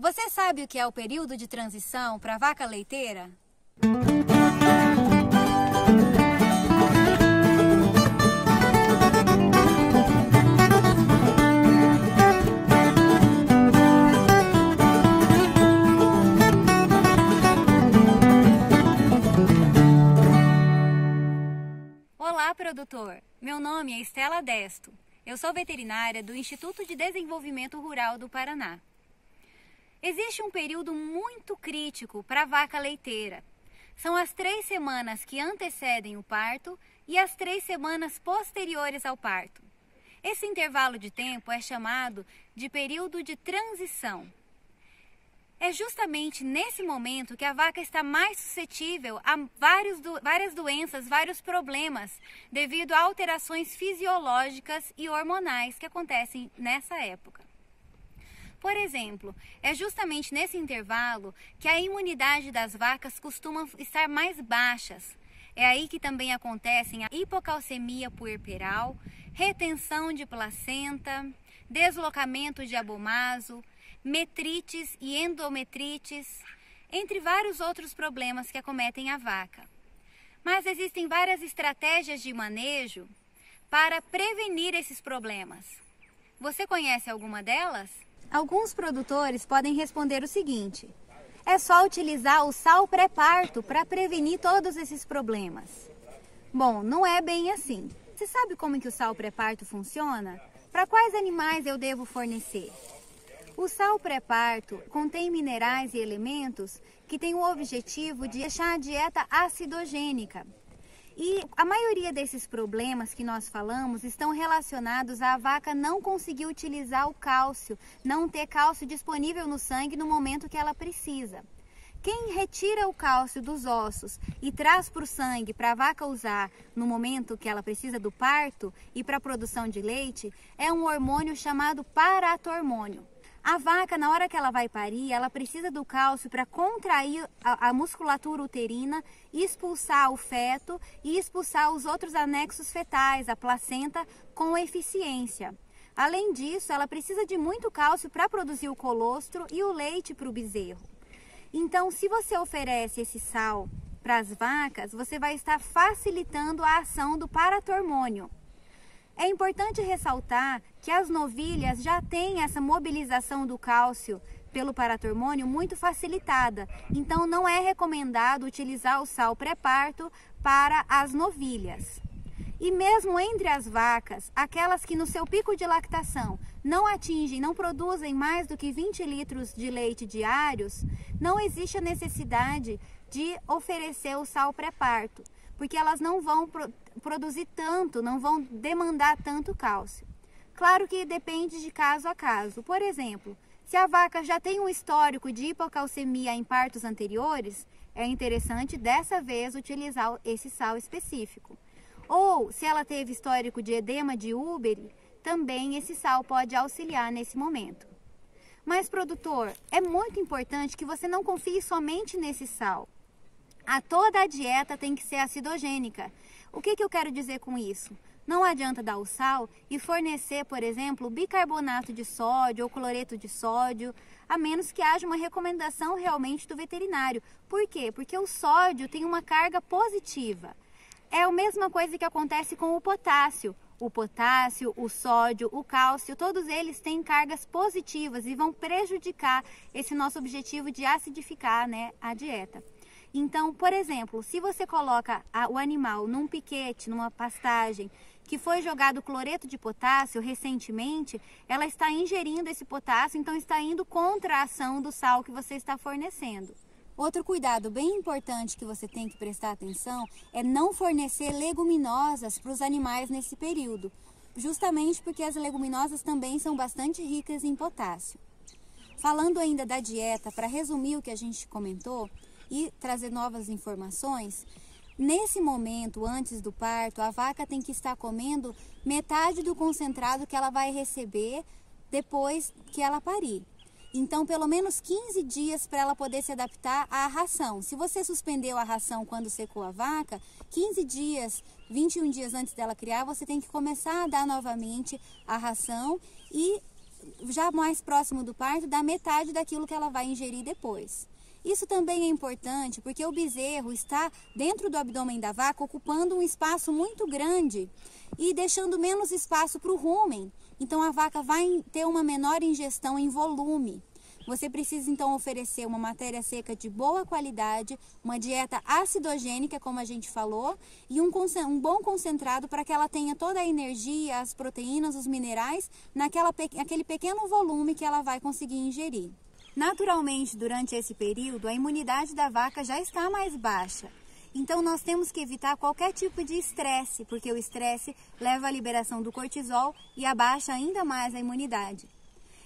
Você sabe o que é o período de transição para vaca leiteira? Olá, produtor! Meu nome é Estela Desto. Eu sou veterinária do Instituto de Desenvolvimento Rural do Paraná. Existe um período muito crítico para a vaca leiteira. São as três semanas que antecedem o parto e as três semanas posteriores ao parto. Esse intervalo de tempo é chamado de período de transição. É justamente nesse momento que a vaca está mais suscetível a vários, várias doenças, vários problemas, devido a alterações fisiológicas e hormonais que acontecem nessa época. Por exemplo, é justamente nesse intervalo que a imunidade das vacas costuma estar mais baixas. É aí que também acontecem a hipocalcemia puerperal, retenção de placenta, deslocamento de abomaso, metrites e endometrites, entre vários outros problemas que acometem a vaca. Mas existem várias estratégias de manejo para prevenir esses problemas. Você conhece alguma delas? Alguns produtores podem responder o seguinte: é só utilizar o sal pré-parto para prevenir todos esses problemas. Bom, não é bem assim. Você sabe como que o sal pré-parto funciona? Para quais animais eu devo fornecer? O sal pré-parto contém minerais e elementos que têm o objetivo de deixar a dieta acidogênica. E a maioria desses problemas que nós falamos estão relacionados à vaca não conseguir utilizar o cálcio, não ter cálcio disponível no sangue no momento que ela precisa. Quem retira o cálcio dos ossos e traz para o sangue para a vaca usar no momento que ela precisa do parto e para a produção de leite é um hormônio chamado paratormônio. A vaca, na hora que ela vai parir, ela precisa do cálcio para contrair a, a, musculatura uterina, expulsar o feto e expulsar os outros anexos fetais, a placenta, com eficiência. Além disso, ela precisa de muito cálcio para produzir o colostro e o leite para o bezerro. Então, se você oferece esse sal para as vacas, você vai estar facilitando a ação do paratormônio. É importante ressaltar que as novilhas já têm essa mobilização do cálcio pelo paratormônio muito facilitada, então não é recomendado utilizar o sal pré-parto para as novilhas. E mesmo entre as vacas, aquelas que no seu pico de lactação não atingem, não produzem mais do que 20 litros de leite diários, não existe a necessidade de oferecer o sal pré-parto porque elas não vão pro produzir tanto, não vão demandar tanto cálcio. Claro que depende de caso a caso. Por exemplo, se a vaca já tem um histórico de hipocalcemia em partos anteriores, é interessante dessa vez utilizar esse sal específico. Ou se ela teve histórico de edema de úbere, também esse sal pode auxiliar nesse momento. Mas, produtor, é muito importante que você não confie somente nesse sal. A toda a dieta tem que ser acidogênica. O que, que eu quero dizer com isso? Não adianta dar o sal e fornecer, por exemplo, bicarbonato de sódio ou cloreto de sódio, a menos que haja uma recomendação realmente do veterinário. Por quê? Porque o sódio tem uma carga positiva. É a mesma coisa que acontece com o potássio. O potássio, o sódio, o cálcio, todos eles têm cargas positivas e vão prejudicar esse nosso objetivo de acidificar né, a dieta. Então, por exemplo, se você coloca a, o animal num piquete, numa pastagem, que foi jogado cloreto de potássio recentemente, ela está ingerindo esse potássio, então está indo contra a ação do sal que você está fornecendo. Outro cuidado bem importante que você tem que prestar atenção é não fornecer leguminosas para os animais nesse período, justamente porque as leguminosas também são bastante ricas em potássio. Falando ainda da dieta, para resumir o que a gente comentou, e trazer novas informações, nesse momento, antes do parto, a vaca tem que estar comendo metade do concentrado que ela vai receber depois que ela parir. Então, pelo menos 15 dias para ela poder se adaptar à ração. Se você suspendeu a ração quando secou a vaca, 15 dias, 21 dias antes dela criar, você tem que começar a dar novamente a ração e já mais próximo do parto, dá metade daquilo que ela vai ingerir depois. Isso também é importante porque o bezerro está dentro do abdômen da vaca ocupando um espaço muito grande e deixando menos espaço para o rumen. Então a vaca vai ter uma menor ingestão em volume. Você precisa então oferecer uma matéria seca de boa qualidade, uma dieta acidogênica, como a gente falou, e um, um bom concentrado para que ela tenha toda a energia, as proteínas, os minerais, naquela, naquele pequeno volume que ela vai conseguir ingerir. Naturalmente, durante esse período, a imunidade da vaca já está mais baixa. Então, nós temos que evitar qualquer tipo de estresse, porque o estresse leva à liberação do cortisol e abaixa ainda mais a imunidade.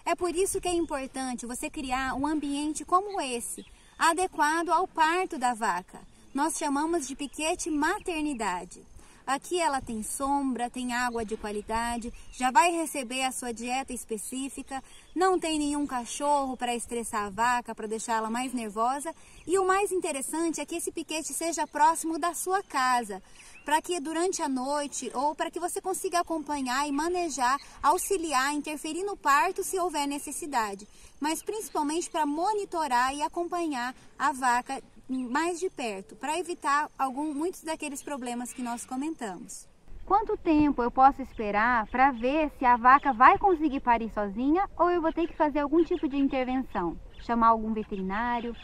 É por isso que é importante você criar um ambiente como esse, adequado ao parto da vaca. Nós chamamos de piquete maternidade. Aqui ela tem sombra, tem água de qualidade, já vai receber a sua dieta específica, não tem nenhum cachorro para estressar a vaca, para deixá-la mais nervosa. E o mais interessante é que esse piquete seja próximo da sua casa, para que durante a noite ou para que você consiga acompanhar e manejar, auxiliar, interferir no parto se houver necessidade, mas principalmente para monitorar e acompanhar a vaca mais de perto, para evitar algum, muitos daqueles problemas que nós comentamos. Quanto tempo eu posso esperar para ver se a vaca vai conseguir parir sozinha ou eu vou ter que fazer algum tipo de intervenção? Chamar algum veterinário?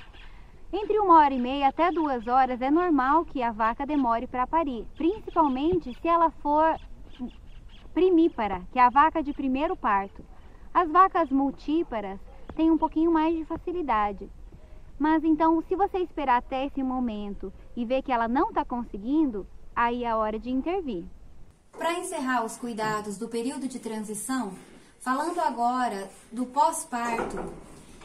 Entre uma hora e meia até duas horas é normal que a vaca demore para parir, principalmente se ela for primípara, que é a vaca de primeiro parto. As vacas multíparas têm um pouquinho mais de facilidade. Mas então, se você esperar até esse momento e ver que ela não está conseguindo, aí é a hora de intervir. Para encerrar os cuidados do período de transição, falando agora do pós-parto,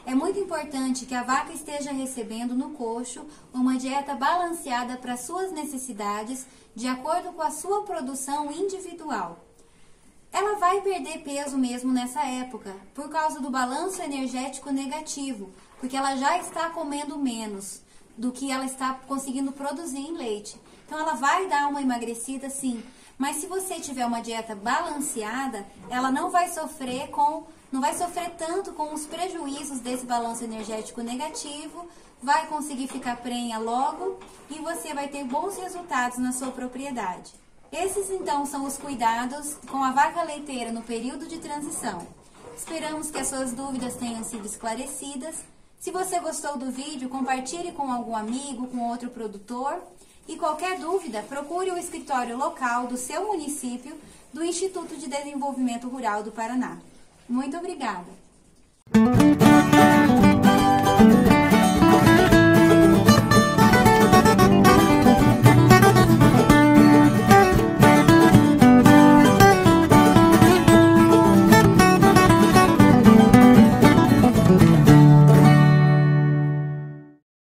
é muito importante que a vaca esteja recebendo no coxo uma dieta balanceada para suas necessidades, de acordo com a sua produção individual. Ela vai perder peso mesmo nessa época, por causa do balanço energético negativo, porque ela já está comendo menos do que ela está conseguindo produzir em leite. Então ela vai dar uma emagrecida sim, mas se você tiver uma dieta balanceada, ela não vai sofrer com não vai sofrer tanto com os prejuízos desse balanço energético negativo, vai conseguir ficar prenha logo e você vai ter bons resultados na sua propriedade. Esses então são os cuidados com a vaca leiteira no período de transição. Esperamos que as suas dúvidas tenham sido esclarecidas se você gostou do vídeo, compartilhe com algum amigo, com outro produtor. E qualquer dúvida, procure o escritório local do seu município do Instituto de Desenvolvimento Rural do Paraná. Muito obrigada!